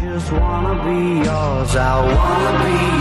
just wanna be yours. I wanna be yours.